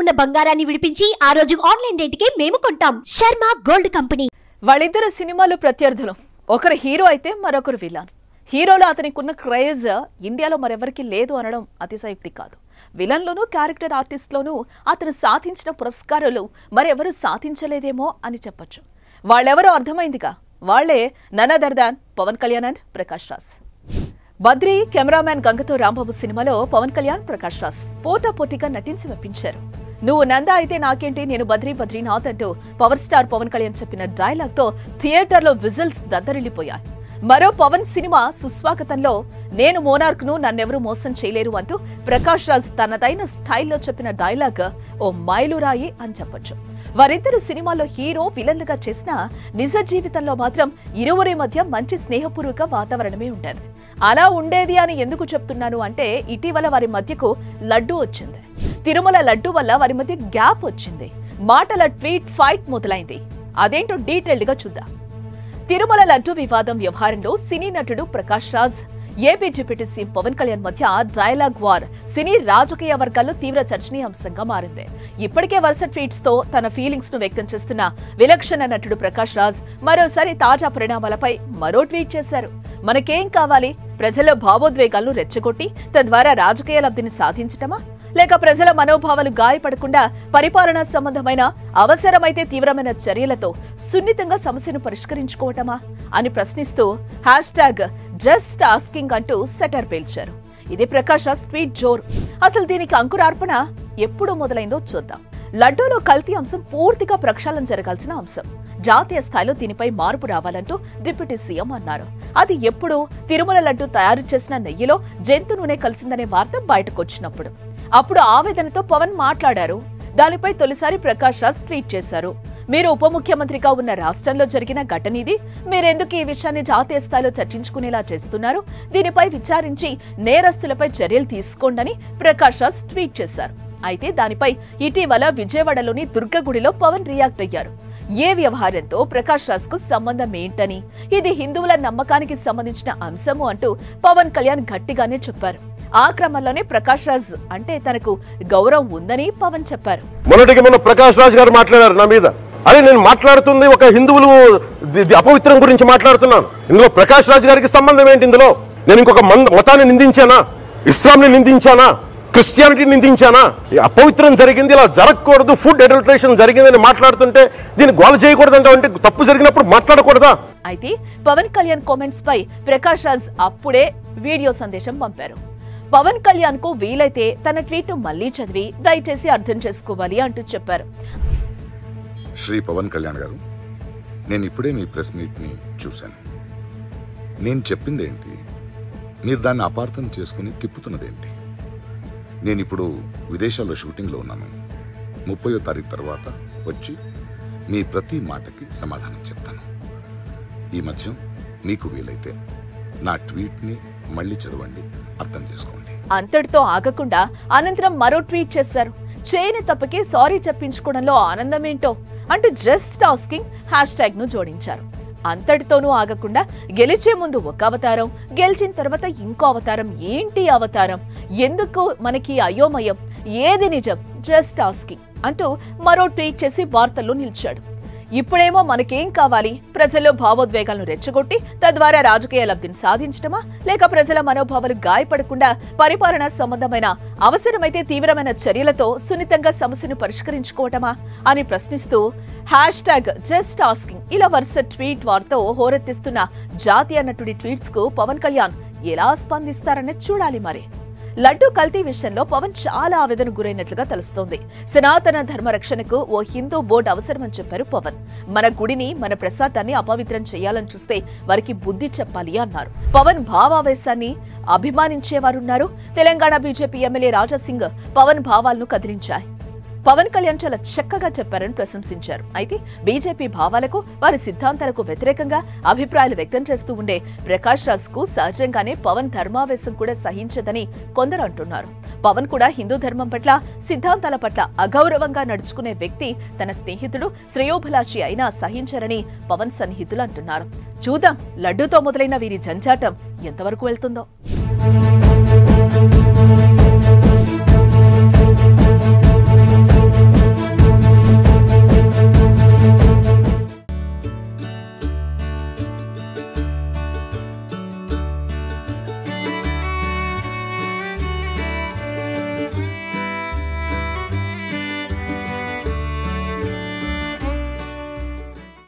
ఉన్న బంగారాన్ని విడిపించి ఆ రోజు ఆన్లైన్ రేటుకే మేము కొంటాం. Sharma gold company. వాళ్ళిద్దరు సినిమాలు ప్రత్యర్థులు. ఒకరు హీరో అయితే మరొకరు విలన్. హీరోలో అతనికి ఉన్న క్రేజ్ ఇండియాలో మరెవరికి లేదు అనడం అతిశయోక్తి కాదు. విలన్లోనూ క్యారెక్టర్ ఆర్టిస్ట్లోనూ అతను సాధించిన పురస్కారాలు మరెవరు సాధించలేదేమో అని చెప్పొచ్చు. వాళ్ళెవరో అర్థమైందిగా? వాళ్ళే none other than Pawan Kalyan and Prakash Raj. Badri cameraman గంగతో Rambabu సినిమాలో పవన్ కళ్యాణ్ ప్రకాష్ రాజ్ పోటా పోటీగా నటించి మెప్పించారు. నువ్వు నంద అయితే నాకేంటి? నేను బద్రీ బద్రీనాథ్ అంటూ పవర్ స్టార్ పవన్ కళ్యాణ్ చెప్పిన డైలాగ్తో థియేటర్లో విజిల్స్ దద్దరిల్లిపోయాయి. మరో పవన్ సినిమా సుస్వాగతంలో నేను మోనార్క్ను నన్నెవరూ మోసం చేయలేరు అంటూ ప్రకాష్ రాజ్ తనదైన స్థాయిలో చెప్పిన డైలాగ్ ఓ మైలురాయి అని చెప్పొచ్చు. వారిద్దరు సినిమాలో హీరో విలన్లుగా చేసిన నిజ జీవితంలో మాత్రం ఇరువురి మధ్య మంచి స్నేహపూర్వక వాతావరణమే ఉండేది. అలా ఉండేది అని ఎందుకు చెప్తున్నాను అంటే ఇటీవల వారి మధ్యకు లడ్డు వచ్చింది. తిరుమల లడ్డు వల్ల వారి మధ్య గ్యాప్ వచ్చింది. మాటల ట్వీట్ ఫైట్ మొదలైంది. అదేంటో డీటెయిల్డ్గా చూద్దాం. తిరుమల లడ్డు వివాదం వ్యవహారంలో సినీ నటుడు Prakash Raj AP deputy CM Pawan Kalyan మధ్య డైలాగ్ వార్ సినీ రాజకీయ వర్గాల్లో తీవ్ర చర్చనీయాంశంగా మారింది. ఇప్పటికే వరుస ట్వీట్స్తో తన ఫీలింగ్స్ను వ్యక్తం చేస్తున్న విలక్షణ నటుడు ప్రకాష్ రాజ్ మరోసారి తాజా పరిణామాలపై మరో ట్వీట్ చేశారు. మనకేం కావాలి? ప్రజల భావోద్వేగాలను రెచ్చగొట్టి తద్వారా రాజకీయ లబ్ధిని సాధించటమా? లేక ప్రజల మనోభావాలు గాయపడకుండా పరిపాలనా సంబంధమైన అవసరమైతే తీవ్రమైన చర్యలతో సున్నితంగా సమస్యను పరిష్కరించుకోవటమా అని ప్రశ్నిస్తూ హ్యాష్ ట్యాగ్ జస్ట్ ఆస్కింగ్ అంటూ సెటర్ పేల్చారు. ఇది ప్రకాష్ స్వీట్ జోర్. అసలు దీనికి అంకురార్పణ ఎప్పుడు మొదలైందో చూద్దాం. లడ్డూలో కల్తీ అంశం పూర్తిగా ప్రక్షాళన జరగాల్సిన అంశం. జాతీయ స్థాయిలో దీనిపై మార్పు రావాలంటూ డిప్యూటీ సీఎం అన్నారు. అది ఎప్పుడు తిరుమల లడ్డు తయారు చేసిన నెయ్యిలో జంతు నూనె కలిసిందనే వార్త బయటకొచ్చినప్పుడు. అప్పుడు ఆవేదనతో పవన్ మాట్లాడారు. దానిపై తొలిసారి ప్రకాష్ రాజ్ ట్వీట్ చేశారు. మీరు ఉప ముఖ్యమంత్రిగా ఉన్న రాష్ట్రంలో జరిగిన ఘటన ఇది మీరెందుకు ఈ విషయాన్ని జాతీయ స్థాయిలో చర్చించుకునేలా చేస్తున్నారు? దీనిపై విచారించి నేరస్తులపై చర్యలు తీసుకోండని ప్రకాష్ రాజ్ ట్వీట్ చేశారు. అయితే దానిపై ఇటీవల విజయవాడలోని దుర్గగుడిలో పవన్ రియాక్ట్ అయ్యారు. ఏ వ్యవహారంతో ప్రకాష్ రాజ్కు సంబంధం ఏంటని? ఇది హిందువుల నమ్మకానికి సంబంధించిన అంశము అంటూ పవన్ కళ్యాణ్ గట్టిగానే చెప్పారు. ఆ క్రమంలోనే ప్రకాష్ రాజ్ అంటే తనకు గౌరవం ఉందని పవన్ చెప్పారు. మొన్నటికి మొన్న ప్రకాష్ రాజ్ గారు మాట్లాడారు నా మీద. అరే నేను మాట్లాడుతుంది ఒక హిందువులు అపవిత్రం గురించి మాట్లాడుతున్నాను. ఇందులో ప్రకాష్ రాజ్ గారికి సంబంధం ఏంటి ఇందులో? నేను ఇంకొక మతాన్ని నిందించానా? ఇస్లాంని నిందించానా? క్రిస్టియానిటీ నిందించానా? ఈ అపవిత్రం జరిగింది ఇలా జరగకూడదు ఫుడ్ అడల్ట్రేషన్ జరిగిందని మాట్లాడుతుంటే దీన్ని గోల చేయకూడదు అంటే తప్పు జరిగినప్పుడు మాట్లాడకూడదా? అయితే పవన్ కళ్యాణ్ కామెంట్స్ పై ప్రకాష్ రాజ్ అప్పుడే వీడియో సందేశం పంపారు. పవన్ కళ్యాణ్కు వీలైతే తన ట్వీట్ను మళ్ళీ చదివి దయచేసి అర్థం చేసుకోవాలి అంటూ చెప్పారు. శ్రీ పవన్ కళ్యాణ్ గారు నేను ఇప్పుడే మీ ప్రెస్ మీట్ని చూశాను. నేను చెప్పిందేంటి మీరు దాన్ని అపార్థం చేసుకుని తిప్పుతున్నదేంటి? నేను ఇప్పుడు విదేశాల్లో షూటింగ్లో ఉన్నాను. ముప్పయో తారీఖు తర్వాత వచ్చి మీ ప్రతి మాటకి సమాధానం చెప్తాను. ఈ మధ్య మీకు వీలైతే నా ట్వీట్ని మళ్ళీ చదవండి. అర్థం చేసుకోండి. అంతటితో ఆగకుండా అనంతరం మరో ట్వీట్ చేశారు చేయని తప్పకి సారీ చెప్పించుకోవడంలో ఆనందమేంటో అంటూ జస్ట్ ఆస్కింగ్ హ్యాష్ ట్యాగ్ను జోడించారు. అంతటితోనూ ఆగకుండా గెలిచే ముందు ఒక అవతారం గెలిచిన తర్వాత ఇంకో అవతారం ఏంటి అవతారం ఎందుకు మనకి అయోమయం ఏది నిజం జస్ట్ ఆస్కింగ్ అంటూ మరో ట్వీట్ చేసి వార్తల్లో నిలిచాడు. ఇప్పుడేమో మనకేం కావాలి? ప్రజల్లో భావోద్వేగాలను రెచ్చగొట్టి తద్వారా రాజకీయ లబ్ధిని సాధించటమా? లేక ప్రజల మనోభావాలు గాయపడకుండా పరిపాలన సంబంధమైన అవసరమైతే తీవ్రమైన చర్యలతో సున్నితంగా సమస్యను పరిష్కరించుకోవటమా? అని ప్రశ్నిస్తూ హ్యాష్ ట్యాగ్ జస్ట్ ఆస్కింగ్. ఇలా వరుస ట్వీట్ వార్తో హోరెత్తిస్తున్న జాతీయ నటుడి ట్వీట్స్కు పవన్ కళ్యాణ్ ఎలా స్పందిస్తారనే చూడాలి మరి. లడ్డు కల్తీ విషయంలో పవన్ చాలా ఆవేదన గురైనట్లుగా తెలుస్తోంది. సనాతన ధర్మ రక్షణకు ఓ హిందూ బోర్డు అవసరమని చెప్పారు పవన్. మన గుడిని మన ప్రసాదాన్ని అపవిత్రం చేయాలని చూస్తే వారికి బుద్ధి చెప్పాలి అన్నారు. పవన్ భావావేశాన్ని అభిమానించేవారున్నారు. తెలంగాణ బీజేపీ ఎమ్మెల్యే రాజాసింగ్ పవన్ భావాలను కదిలించాయి. పవన్ కళ్యాణ్ చాలా చక్కగా చెప్పారని ప్రశంసించారు. అయితే బీజేపీ భావాలకు వారి సిద్ధాంతాలకు వ్యతిరేకంగా అభిప్రాయాలు వ్యక్తం చేస్తూ ఉండే ప్రకాష్ రాజ్కు సహజంగానే పవన్ ధర్మావేశం కూడా సహించదని కొందరు అంటున్నారు. పవన్ కూడా హిందూ ధర్మం పట్ల సిద్ధాంతాల పట్ల అగౌరవంగా నడుచుకునే వ్యక్తి తన స్నేహితుడు శ్రేయోభిలాషి అయినా సహించరని పవన్ సన్నిహితులు అంటున్నారు. చూద్దాం లడ్డూతో మొదలైన వీరి జంజాటం ఎంతవరకు వెళ్తుందో.